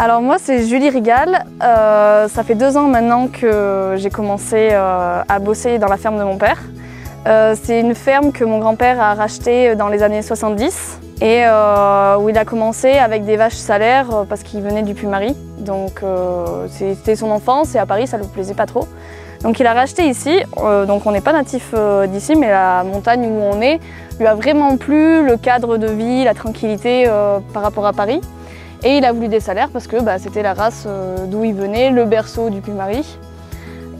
Alors moi c'est Julie Rigal, euh, ça fait deux ans maintenant que j'ai commencé euh, à bosser dans la ferme de mon père. Euh, c'est une ferme que mon grand-père a rachetée dans les années 70 et où il a commencé avec des vaches salaires parce qu'il venait du Puy-Marie. Donc c'était son enfance et à Paris ça ne lui plaisait pas trop. Donc il a racheté ici, donc on n'est pas natif d'ici mais la montagne où on est lui a vraiment plu, le cadre de vie, la tranquillité par rapport à Paris. Et il a voulu des salaires parce que bah, c'était la race euh, d'où il venait, le berceau du Puy-Marie.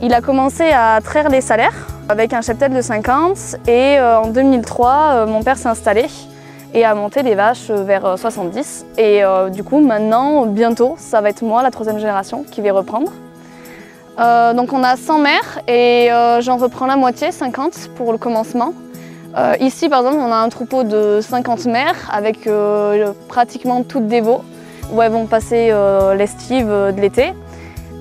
Il a commencé à traire les salaires avec un cheptel de 50 et euh, en 2003, euh, mon père s'est installé et a monté les vaches vers 70. Et du coup, maintenant, bientôt, ça va être moi, la troisième génération, qui vais reprendre. donc on a 100 mères et j'en reprends la moitié, 50 pour le commencement. ici, par exemple, on a un troupeau de 50 mères avec pratiquement toutes des veaux où elles vont passer euh, l'estive euh, de l'été.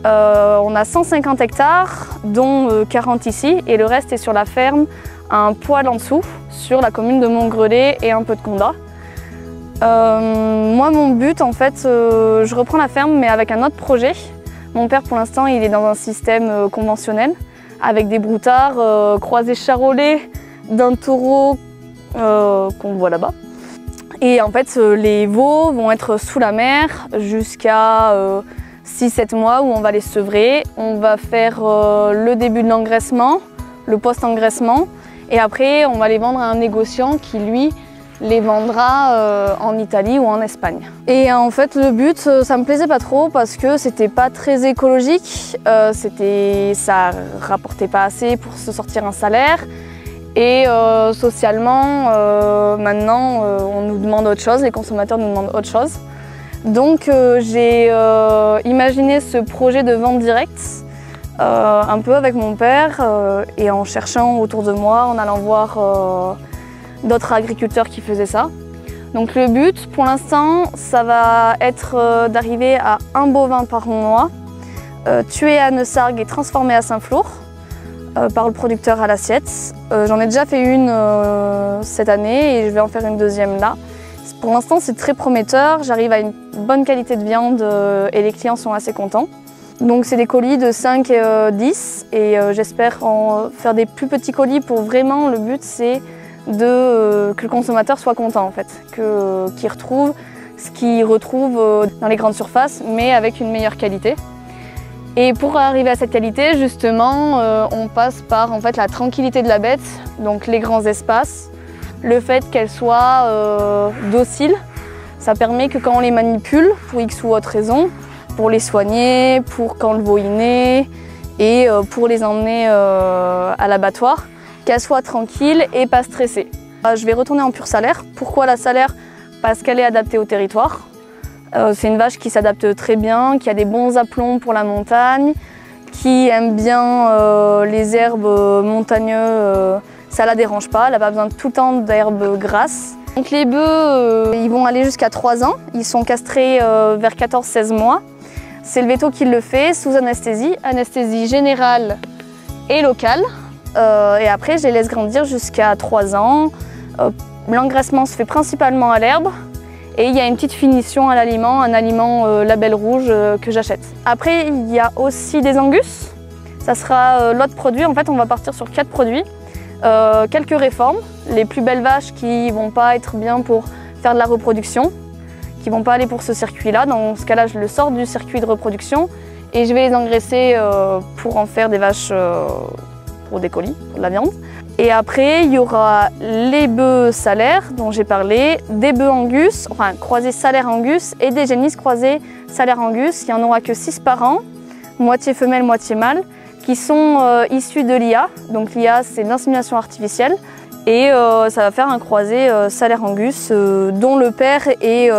Euh, on a 150 hectares, dont 40 ici, et le reste est sur la ferme, un poil en dessous, sur la commune de Montgrelet et un peu de Condat. moi, mon but, en fait, je reprends la ferme, mais avec un autre projet. Mon père, pour l'instant, il est dans un système conventionnel, avec des broutards croisés charolais d'un taureau qu'on voit là-bas. Et en fait, euh, les veaux vont être sous la mer jusqu'à 6-7 euh, mois où on va les sevrer. On va faire euh, le début de l'engraissement, le post-engraissement. Et après, on va les vendre à un négociant qui, lui, les vendra en Italie ou en Espagne. Et en fait, le but, ça me plaisait pas trop parce que c'était pas très écologique, c'était, ça rapportait pas assez pour se sortir un salaire. Et euh, socialement, euh, maintenant, euh, on nous demande autre chose, les consommateurs nous demandent autre chose. Donc j'ai imaginé ce projet de vente directe, un peu avec mon père, et en cherchant autour de moi, en allant voir d'autres agriculteurs qui faisaient ça. Donc le but, pour l'instant, ça va être d'arriver à un bovin par mois, tué à Neussargues et transformé à Saint-Flour. Euh, par le producteur à l'assiette. Euh, j'en ai déjà fait une euh, cette année et je vais en faire une deuxième là. Pour l'instant, c'est très prometteur. J'arrive à une bonne qualité de viande et les clients sont assez contents. Donc c'est des colis de 5 et 10 et j'espère en faire des plus petits colis pour vraiment le but c'est de que le consommateur soit content en fait, qu'il retrouve ce qu'il retrouve dans les grandes surfaces mais avec une meilleure qualité. Et pour arriver à cette qualité, justement, euh, on passe par en fait, la tranquillité de la bête, donc les grands espaces, le fait qu'elle soit euh, docile. Ça permet que quand on les manipule, pour X ou autre raison, pour les soigner, pour quand le veau et euh, pour les emmener à l'abattoir, qu'elle soit tranquille et pas stressée. Je vais retourner en pur salaire. Pourquoi la salaire? Parce qu'elle est adaptée au territoire. Euh, c'est une vache qui s'adapte très bien, qui a des bons aplombs pour la montagne, qui aime bien euh, les herbes montagneuses. Euh, ça la dérange pas, elle n'a pas besoin tout le temps d'herbes grasses. Donc les bœufs, ils vont aller jusqu'à 3 ans. Ils sont castrés vers 14-16 mois. C'est le veto qui le fait sous anesthésie, anesthésie générale et locale. et après, je les laisse grandir jusqu'à 3 ans. L'engraissement se fait principalement à l'herbe. Et il y a une petite finition à l'aliment, un aliment euh, label rouge euh, que j'achète. Après, il y a aussi des angus. Ça sera euh, l'autre produit. En fait, on va partir sur quatre produits. quelques réformes. Les plus belles vaches qui vont pas être bien pour faire de la reproduction, qui vont pas aller pour ce circuit-là. Dans ce cas-là, je le sors du circuit de reproduction et je vais les engraisser pour en faire des vaches pour des colis, pour de la viande. Et après, il y aura les bœufs salaires dont j'ai parlé, des bœufs angus, enfin croisés salaire angus et des génisses croisés salaire angus. Il n'y en aura que 6 par an, moitié femelle, moitié mâle, qui sont euh, issus de l'IA. Donc l'IA, c'est l'insémination artificielle. Et euh, ça va faire un croisé euh, salaire angus dont le père est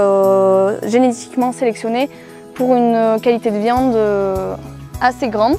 génétiquement sélectionné pour une qualité de viande assez grande.